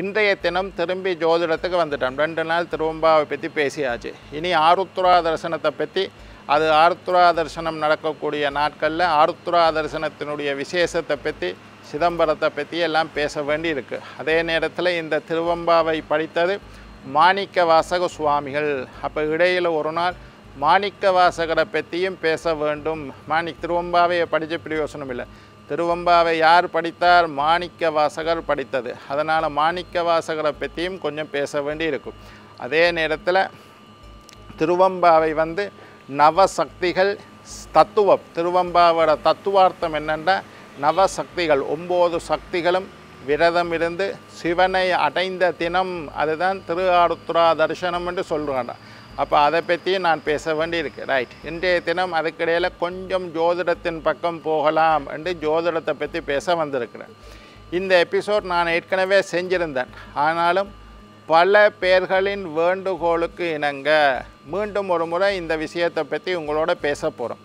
இன்றைய தினம் திரும்பி ஜோதிடத்துக்கு வந்துட்டோம் ரெண்டு நாள் திருவம்பாவை பற்றி பேசியாச்சு. இனி ஆருத்ரா தரிசனத்தை பற்றி அது ஆருத்ரா தரிசனம் நடக்கக்கூடிய நாட்களில் ஆருத்ரா தரிசனத்தினுடைய விசேஷத்தை பற்றி சிதம்பரத்தை பற்றி எல்லாம் பேச வேண்டி இருக்குது அதே நேரத்தில் இந்த திருவம்பாவை படித்தது மாணிக்க வாசக சுவாமிகள். அப்போ இடையில் ஒரு நாள் மாணிக்க வாசகரை பற்றியும் பேச வேண்டும். மாணிக் திருவம்பாவையை படித்த பிரயோசனம் இல்லை. திருவம்பாவை யார் படித்தார்? மாணிக்க வாசகர் படித்தது. அதனால் மாணிக்க வாசகரை பற்றியும் கொஞ்சம் பேச வேண்டி இருக்கும் அதே நேரத்தில் திருவம்பாவை வந்து நவசக்திகள் தத்துவம். திருவம்பாவோட தத்துவார்த்தம் என்னென்னா நவசக்திகள் ஒம்பது சக்திகளும் விரதம் இருந்து சிவனை அடைந்த தினம் அதுதான் திரு ஆருத்ரா தரிசனம் என்று சொல்கிறாங்க அப்போ அதை பற்றியும் நான் பேச வேண்டியிருக்கு. ரைட் இன்றைய தினம் அதுக்கிடையில் கொஞ்சம் ஜோதிடத்தின் பக்கம் போகலாம் என்று ஜோதிடத்தை பற்றி பேச வந்திருக்கிறேன். இந்த எபிசோட் நான் ஏற்கனவே செஞ்சிருந்தேன். ஆனாலும் பல பேர்களின் வேண்டுகோளுக்கு இணங்க மீண்டும் ஒரு முறை இந்த விஷயத்தை பற்றி உங்களோட பேச போகிறோம்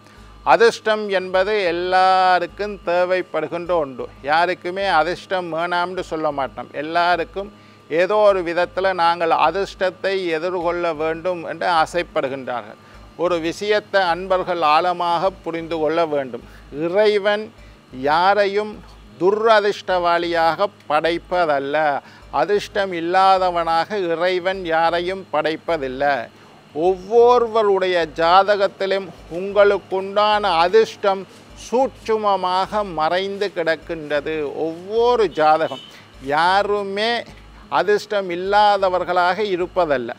அதிர்ஷ்டம் என்பது எல்லாருக்கும் தேவைப்படுகின்ற ஒன்று. யாருக்குமே அதிர்ஷ்டம் வேணாம்னு சொல்ல மாட்டோம். எல்லாருக்கும் ஏதோ ஒரு விதத்தில் நாங்கள் அதிர்ஷ்டத்தை எதிர்கொள்ள வேண்டும் என்று ஆசைப்படுகின்றார்கள். ஒரு விஷயத்தை அன்பர்கள் ஆழமாக புரிந்து கொள்ள வேண்டும். இறைவன் யாரையும் துரதிர்ஷ்டவாளியாக படைப்பதல்ல. அதிர்ஷ்டம் இல்லாதவனாக இறைவன் யாரையும் படைப்பதில்லை. ஒவ்வொருவருடைய ஜாதகத்திலும் உங்களுக்குண்டான அதிர்ஷ்டம் சூட்சுமமாக மறைந்து கிடக்கின்றது. ஒவ்வொரு ஜாதகம் யாருமே அதிர்ஷ்டம் இல்லாதவர்களாக இருப்பதல்ல.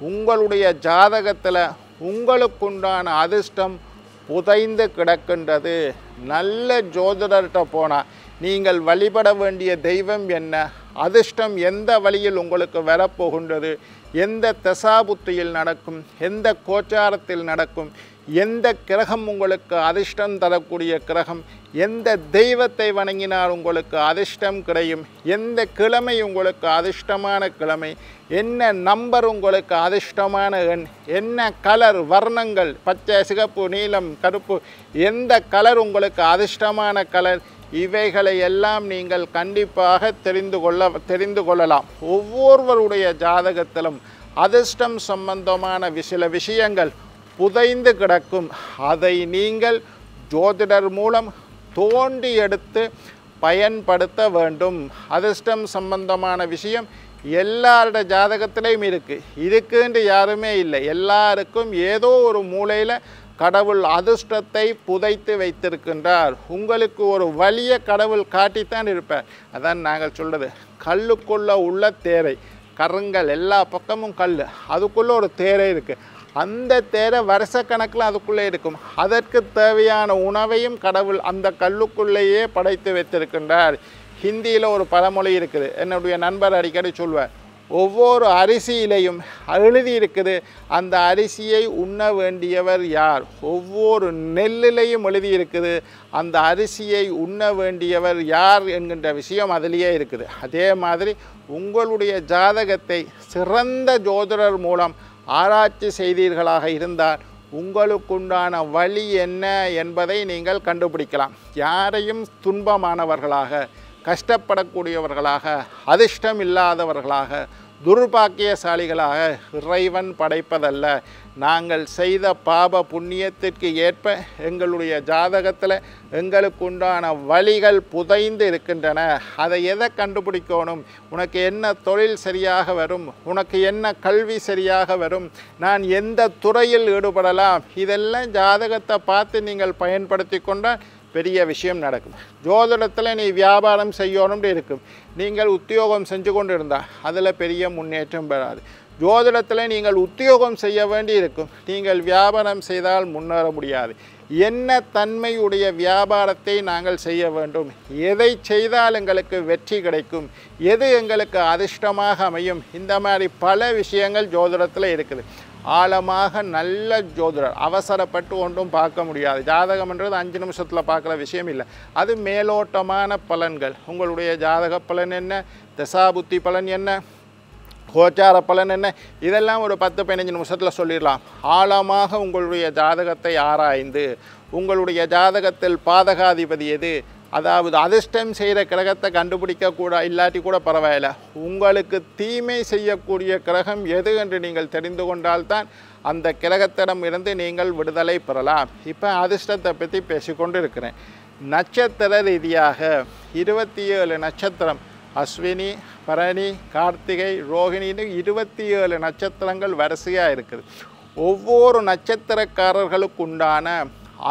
உங்களுடைய ஜாதகத்தில் உங்களுக்குண்டான அதிர்ஷ்டம் புதைந்து கிடக்கின்றது. நல்ல ஜோதிடர்கிட்ட போனால் நீங்கள் வழிபட வேண்டிய தெய்வம் என்ன? அதிர்ஷ்டம் எந்த வழியில் உங்களுக்கு வரப்போகின்றது? எந்த தசாபுத்தியில் நடக்கும்? எந்த கோச்சாரத்தில் நடக்கும்? எந்த கிரகம் உங்களுக்கு அதிர்ஷ்டம் தரக்கூடிய கிரகம்? எந்த தெய்வத்தை வணங்கினால் உங்களுக்கு அதிர்ஷ்டம் கிடையும்? எந்த கிழமை உங்களுக்கு அதிர்ஷ்டமான கிழமை? என்ன நம்பர் உங்களுக்கு அதிர்ஷ்டமான எண்? என்ன கலர் வர்ணங்கள்? பச்சை சிகப்பு நீலம் கருப்பு? எந்த கலர் உங்களுக்கு அதிர்ஷ்டமான கலர்? இவைகளை எல்லாம் நீங்கள் கண்டிப்பாக தெரிந்து கொள்ள தெரிந்து கொள்ளலாம். ஒவ்வொருவருடைய ஜாதகத்திலும் அதிர்ஷ்டம் சம்பந்தமான சில விஷயங்கள் புதைந்து கிடக்கும். அதை நீங்கள் ஜோதிடர் மூலம் தோண்டி எடுத்து பயன்படுத்த வேண்டும். அதிர்ஷ்டம் சம்பந்தமான விஷயம் எல்லாரோட ஜாதகத்திலையும் இருக்குது இதுக்குன்ட்டு யாருமே இல்லை. எல்லாருக்கும் ஏதோ ஒரு மூலையில் கடவுள் அதிர்ஷ்டத்தை புதைத்து வைத்திருக்கின்றார். உங்களுக்கு ஒரு வழியை கடவுள் காட்டித்தான் இருப்பார். அதான் நாங்கள் சொல்கிறது கல்லுக்குள்ளே உள்ள தேரை கருங்கல் எல்லா பக்கமும் கல் அதுக்குள்ளே ஒரு தேரை இருக்குது அந்த தேரை வருஷக்கணக்கில் அதுக்குள்ளே இருக்கும். அதற்கு தேவையான உணவையும் கடவுள் அந்த கல்லுக்குள்ளேயே படைத்து வைத்திருக்கின்றார். ஹிந்தியில் ஒரு பழமொழி இருக்குது. என்னுடைய நண்பர் அடிக்கடி சொல்வார் ஒவ்வொரு அரிசியிலையும் எழுதி இருக்குது. அந்த அரிசியை உண்ண வேண்டியவர் யார்? ஒவ்வொரு நெல்லிலையும் எழுதி இருக்குது. அந்த அரிசியை உண்ண வேண்டியவர் யார்? என்கின்ற விஷயம் அதிலேயே இருக்குது. அதே மாதிரி உங்களுடைய ஜாதகத்தை சிறந்த ஜோதிடர் மூலம் ஆராய்ச்சி செய்தீர்களாக இருந்தால் உங்களுக்குண்டான வழி என்ன என்பதை நீங்கள் கண்டுபிடிக்கலாம். யாரையும் துன்பமானவர்களாக கஷ்டப்படக்கூடியவர்களாக அதிர்ஷ்டம் இல்லாதவர்களாக துர்பாக்கியசாலிகளாக இறைவன் படைப்பதல்ல. நாங்கள் செய்த பாப புண்ணியத்திற்கு ஏற்ப எங்களுடைய ஜாதகத்தில் எங்களுக்கு உண்டான வழிகள் புதைந்து இருக்கின்றன. அதை எதை கண்டுபிடிக்கணும்? உனக்கு என்ன தொழில் சரியாக வரும்? உனக்கு என்ன கல்வி சரியாக வரும்? நான் எந்த துறையில் ஈடுபடலாம்? இதெல்லாம் ஜாதகத்தை பார்த்து நீங்கள் பயன்படுத்தி கொண்டால் பெரிய விஷயம் நடக்கும். ஜோதிடத்தில் நீ வியாபாரம் செய்யணும்னு இருக்கும் நீங்கள் உத்தியோகம் செஞ்சு கொண்டு இருந்தால் அதில் பெரிய முன்னேற்றம் பெறாது ஜோதிடத்தில் நீங்கள் உத்தியோகம் செய்ய வேண்டி இருக்கும் நீங்கள் வியாபாரம் செய்தால் முன்னேற முடியாது. என்ன தன்மையுடைய வியாபாரத்தை நாங்கள் செய்ய வேண்டும்? எதை செய்தால் எங்களுக்கு வெற்றி கிடைக்கும்? எது எங்களுக்கு அதிர்ஷ்டமாக அமையும்? இந்த மாதிரி பல விஷயங்கள் ஜோதிடத்தில் இருக்குது. ஆழமாக நல்ல ஜோதிடர். அவசரப்பட்டு ஒன்றும் பார்க்க முடியாது. ஜாதகம்ன்றது அஞ்சு நிமிஷத்தில் பார்க்குற விஷயம் இல்லை. அது மேலோட்டமான பலன்கள். உங்களுடைய ஜாதக பலன் என்ன? தசாபுத்தி பலன் என்ன? கோச்சார பலன் என்ன? இதெல்லாம் ஒரு பத்து பதினஞ்சு நிமிஷத்தில் சொல்லிடலாம். ஆழமாக உங்களுடைய ஜாதகத்தை ஆராய்ந்து உங்களுடைய ஜாதகத்தில் பாதகாதிபதி எது? அதாவது அதிர்ஷ்டம் செய்கிற கிரகத்தை கண்டுபிடிக்க கூட இல்லாட்டி கூட பரவாயில்ல. உங்களுக்கு தீமை செய்யக்கூடிய கிரகம் எது என்று நீங்கள் தெரிந்து கொண்டால்தான் அந்த கிரகத்திடம் இருந்து நீங்கள் விடுதலை பெறலாம். இப்போ அதிர்ஷ்டத்தை பற்றி பேசிக்கொண்டு இருக்கிறேன் நட்சத்திர ரீதியாக இருபத்தி ஏழு நட்சத்திரம் அஸ்வினி பரணி கார்த்திகை ரோஹிணின்னு இருபத்தி ஏழு நட்சத்திரங்கள் வரிசையாக இருக்குது. ஒவ்வொரு நட்சத்திரக்காரர்களுக்கு உண்டான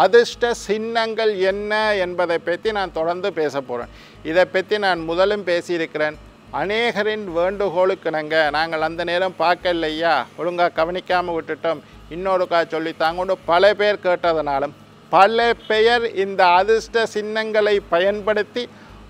அதிர்ஷ்ட சின்னங்கள் என்ன என்பதை பற்றி நான் தொடர்ந்து பேச போகிறேன் இதை பற்றி நான் முதலும் பேசியிருக்கிறேன். அநேகரின் வேண்டுகோளுக்கிணங்க. நாங்கள் அந்த நேரம் பார்க்கலையா? ஒழுங்காக கவனிக்காமல் விட்டுட்டோம். இன்னொருக்கா சொல்லி தாங்கொண்டு பல பேர் கேட்டதனாலும் பல பெயர் இந்த அதிர்ஷ்ட சின்னங்களை பயன்படுத்தி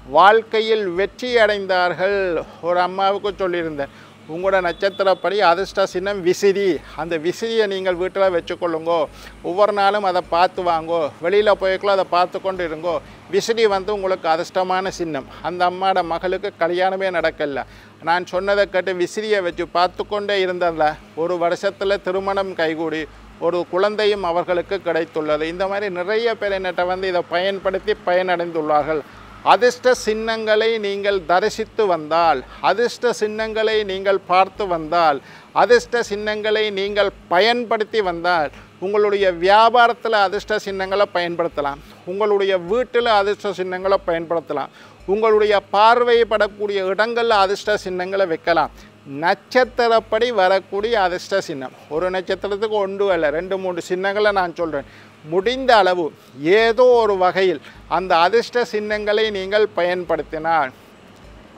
வாழ்க்கையில் வெற்றி அடைந்தார்கள் ஒரு அம்மாவுக்கு சொல்லியிருந்தேன். உங்களோட நட்சத்திரப்படி அதிர்ஷ்ட சின்னம் விசிறி. அந்த விசிறியை நீங்கள் வீட்டில் வச்சுக்கொள்ளுங்கோ. ஒவ்வொரு நாளும் அதை பார்த்து வாங்கோ. வெளியில் போய்க்குள்ள அதை பார்த்து கொண்டு இருங்கோ. விசிறி வந்து உங்களுக்கு அதிர்ஷ்டமான சின்னம். அந்த அம்மாவோட மகளுக்கு கல்யாணமே நடக்கல. நான் சொன்னதை கேட்டு விசிறியை வச்சு பார்த்து கொண்டே இருந்ததில் ஒரு வருஷத்தில் திருமணம் கைகூடி ஒரு குழந்தையும் அவர்களுக்கு கிடைத்துள்ளது. இந்த மாதிரி நிறைய பேர் என்னட்ட வந்து இதை பயன்படுத்தி பயனடைந்துள்ளார்கள். அதிர்ஷ்ட சின்னங்களை நீங்கள் தரிசித்து வந்தால் அதிர்ஷ்ட சின்னங்களை நீங்கள் பார்த்து வந்தால் அதிர்ஷ்ட சின்னங்களை நீங்கள் பயன்படுத்தி வந்தால் உங்களுடைய வியாபாரத்தில் அதிர்ஷ்ட சின்னங்களை பயன்படுத்தலாம். உங்களுடைய வீட்டில் அதிர்ஷ்ட சின்னங்களை பயன்படுத்தலாம். உங்களுடைய பார்வைப்படக்கூடிய இடங்களில் அதிர்ஷ்ட சின்னங்களை வைக்கலாம். நட்சத்திரப்படி வரக்கூடிய அதிர்ஷ்ட சின்னம். ஒரு நட்சத்திரத்துக்கு ஒன்று அல்ல ரெண்டு மூன்று சின்னங்களை நான் சொல்கிறேன் முடிந்த அளவு ஏதோ ஒரு வகையில் அந்த அதிர்ஷ்ட சின்னங்களை நீங்கள் பயன்படுத்தினால்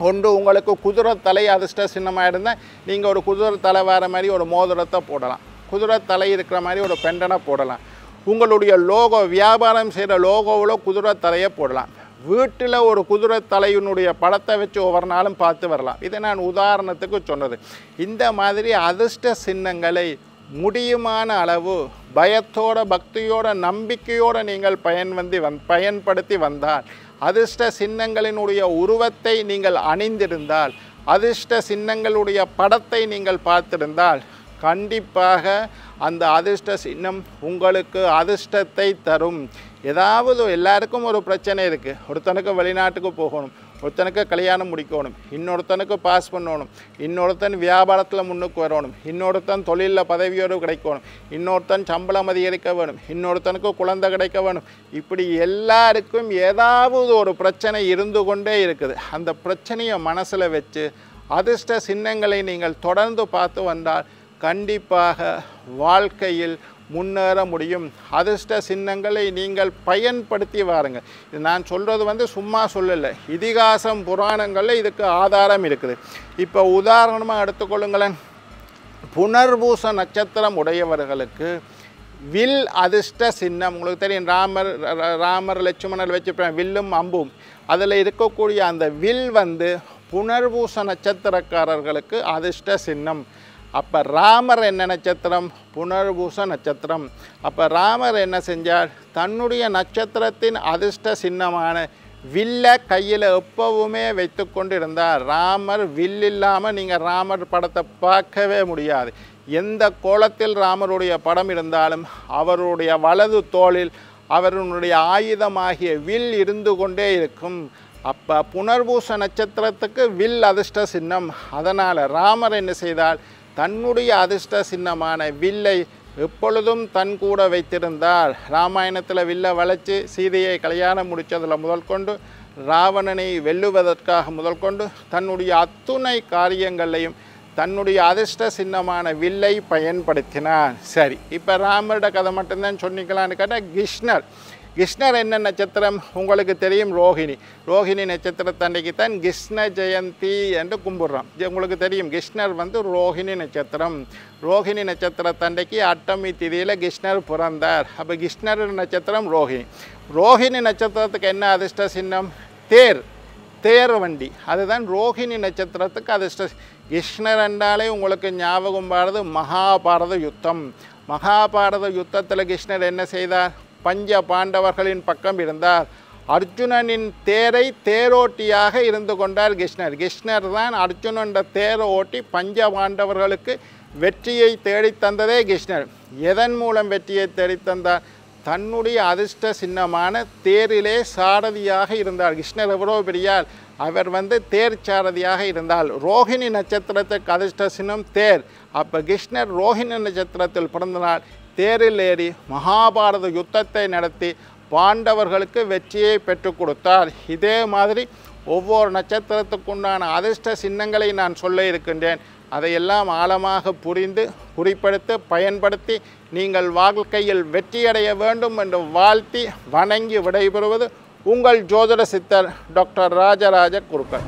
ஒன்று உங்களுக்கு குதிரை தலை அதிர்ஷ்ட சின்னமாக இருந்தால் நீங்கள் ஒரு குதிரை தலை மாதிரி ஒரு மோதிரத்தை போடலாம். குதிரை தலை இருக்கிற மாதிரி ஒரு பெண்டனை போடலாம். உங்களுடைய லோகோ வியாபாரம் செய்கிற லோகோவில் குதிரை தலையை போடலாம். வீட்டில் ஒரு குதிரை தலையினுடைய படத்தை வச்சு ஒவ்வொரு நாளும் பார்த்து வரலாம். இதை நான் உதாரணத்துக்கு சொன்னது. இந்த மாதிரி அதிர்ஷ்ட சின்னங்களை முடியுமான அளவு பயத்தோட பக்தியோட நம்பிக்கையோட நீங்கள் பயன் வந்து வந் பயன்படுத்தி வந்தால் அதிர்ஷ்ட சின்னங்களினுடைய உருவத்தை நீங்கள் அணிந்திருந்தால் அதிர்ஷ்ட சின்னங்களுடைய படத்தை நீங்கள் பார்த்திருந்தால் கண்டிப்பாக அந்த அதிர்ஷ்ட சின்னம் உங்களுக்கு அதிர்ஷ்டத்தை தரும். ஏதாவது எல்லாருக்கும் ஒரு பிரச்சனை இருக்குது ஒருத்தனுக்கு வெளிநாட்டுக்கு போகணும். ஒருத்தனுக்கு கல்யாணம் முடிக்கணும் இன்னொருத்தனுக்கு பாஸ் பண்ணணும் இன்னொருத்தன் வியாபாரத்தில் முன்னுக்கு வரணும் இன்னொருத்தன் தொழிலில் பதவியோடு கிடைக்கணும் இன்னொருத்தன் சம்பளம் அதிகரிக்க வேணும் இன்னொருத்தனுக்கு குழந்தை கிடைக்க வேணும். இப்படி எல்லாருக்கும் ஏதாவது ஒரு பிரச்சனை இருந்து கொண்டே இருக்குது. அந்த பிரச்சனையை மனசில் வச்சு அதிர்ஷ்ட சின்னங்களை நீங்கள் தொடர்ந்து பார்த்து வந்தால் கண்டிப்பாக வாழ்க்கையில் முன்னேற முடியும். அதிர்ஷ்ட சின்னங்களை நீங்கள் பயன்படுத்தி வாருங்க இது நான் சொல்கிறது வந்து சும்மா சொல்லலை. இதிகாசம் புராணங்களில் இதுக்கு ஆதாரம் இருக்குது. இப்போ உதாரணமாக எடுத்துக்கொள்ளுங்களேன். புனர்பூச நட்சத்திரம் உடையவர்களுக்கு வில் அதிர்ஷ்ட சின்னம். உங்களுக்கு தெரியும் ராமர் ராமர் லட்சுமணர் வச்சுருப்பேன் வில்லும் அம்பும். அதில் இருக்கக்கூடிய அந்த வில் வந்து புனர்பூச நட்சத்திரக்காரர்களுக்கு அதிர்ஷ்ட சின்னம். அப்போ ராமர் என்ன நட்சத்திரம்? புனர்பூச நட்சத்திரம். அப்போ ராமர் என்ன செஞ்சார்? தன்னுடைய நட்சத்திரத்தின் அதிர்ஷ்ட சின்னமான வில்லை கையில் எப்பவுமே வைத்து கொண்டு இருந்தார் ராமர் வில் இல்லாமல் நீங்கள் ராமர் படத்தை பார்க்கவே முடியாது. எந்த கோலத்தில் ராமருடைய படம் இருந்தாலும் அவருடைய வலது தோளில் அவருடைய ஆயுதமாகிய வில் இருந்து கொண்டே இருக்கும். அப்போ புனர்பூச நட்சத்திரத்துக்கு வில் அதிர்ஷ்ட சின்னம். அதனால் ராமர் என்ன செய்தால் தன்னுடைய அதிர்ஷ்ட சின்னமான வில்லை எப்பொழுதும் தன் கூட வைத்திருந்தார் ராமாயணத்தில் வில்லை வளைச்சு சீதையை கல்யாணம் முடித்ததில் முதல் கொண்டு ராவணனை வெல்லுவதற்காக முதல் கொண்டு தன்னுடைய அத்துணை காரியங்களையும் தன்னுடைய அதிர்ஷ்ட சின்னமான வில்லை பயன்படுத்தினார் சரி இப்போ ராமரோட கதை மட்டும்தான் சொன்னிக்கலான்னு கேட்டால் கிருஷ்ணர் கிருஷ்ணர் என்ன நட்சத்திரம்? உங்களுக்கு தெரியும் ரோஹிணி. ரோஹிணி நட்சத்திரத்தன்னைக்கு தான் கிருஷ்ண ஜெயந்தி என்று கும்பிட்றோம். உங்களுக்கு தெரியும். கிருஷ்ணர் வந்து ரோஹிணி நட்சத்திரம். ரோஹிணி நட்சத்திரத்தன்னைக்கு அட்டமி திதியில் கிருஷ்ணர் பிறந்தார். அப்போ கிருஷ்ணர் நட்சத்திரம் ரோஹிணி. ரோஹிணி நட்சத்திரத்துக்கு என்ன அதிர்ஷ்ட சின்னம்? தேர். தேர் வண்டி. அதுதான் ரோஹிணி நட்சத்திரத்துக்கு அதிர்ஷ்ட கிருஷ்ணர் என்றாலே உங்களுக்கு ஞாபகம் பாடுறது மகாபாரத யுத்தம். மகாபாரத யுத்தத்தில் கிருஷ்ணர் என்ன செய்தார்? பஞ்ச பாண்டவர்களின் பக்கம் இருந்தார். அர்ஜுனனின் தேரை தேரோட்டியாக இருந்து கொண்டார் கிருஷ்ணர். கிருஷ்ணர் தான் அர்ஜுனன் தேரை ஓட்டி பஞ்ச பாண்டவர்களுக்கு வெற்றியை தேடித் தந்ததே கிருஷ்ணர். எதன் மூலம் வெற்றியை தேடித்தந்தார் தன்னுடைய அதிர்ஷ்ட சின்னமான தேரிலே சாரதியாக இருந்தார். கிருஷ்ணர் எவ்வளோ பெரியார்? அவர் வந்து தேர் சாரதியாக இருந்தால் ரோஹிணி நட்சத்திரத்துக்கு அதிர்ஷ்ட சின்னம் தேர். அப்போ கிருஷ்ணர் ரோஹிணி நட்சத்திரத்தில் பிறந்தனால் தேரில் ஏறி மகாபாரத யுத்தத்தை நடத்தி பாண்டவர்களுக்கு வெற்றியை பெற்றுக் கொடுத்தார். இதே மாதிரி ஒவ்வொரு நட்சத்திரத்துக்குண்டான அதிர்ஷ்ட சின்னங்களை நான் சொல்ல இருக்கின்றேன். அதையெல்லாம் ஆழமாக புரிந்து குறிப்படுத்தி பயன்படுத்தி நீங்கள் வாழ்க்கையில் வெற்றியடைய வேண்டும் என்று வாழ்த்தி வணங்கி விடைபெறுவது உங்கள் ஜோதிட சித்தர் டாக்டர் ராஜராஜ குருக்கள்.